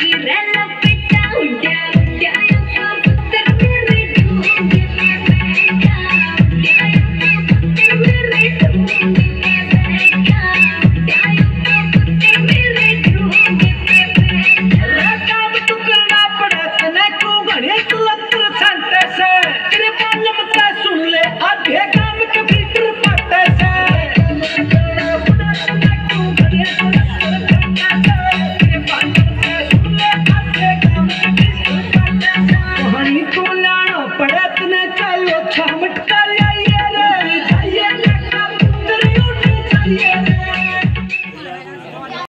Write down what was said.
ज़िंदगी Thank you.